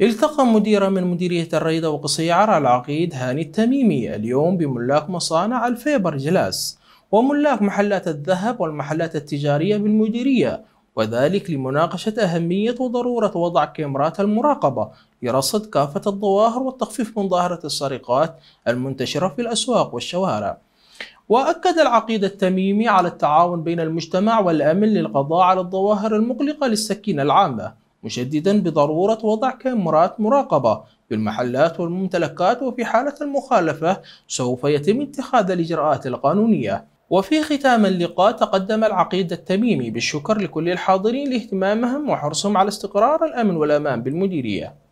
التقى مدير أمن مديرية الريدة وقصيعر العقيد هاني التميمي اليوم بملاك مصانع الفيبر جلاس وملاك محلات الذهب والمحلات التجارية بالمديرية وذلك لمناقشة أهمية وضرورة وضع كاميرات المراقبة لرصد كافة الظواهر والتخفيف من ظاهرة السرقات المنتشرة في الأسواق والشوارع. وأكد العقيد التميمي على التعاون بين المجتمع والأمن للقضاء على الظواهر المقلقة للسكينة العامة. مشددا بضرورة وضع كاميرات مراقبة بالمحلات والممتلكات وفي حالة المخالفة سوف يتم اتخاذ الإجراءات القانونية. وفي ختام اللقاء تقدم العقيد التميمي بالشكر لكل الحاضرين لاهتمامهم وحرصهم على استقرار الأمن والأمان بالمديرية.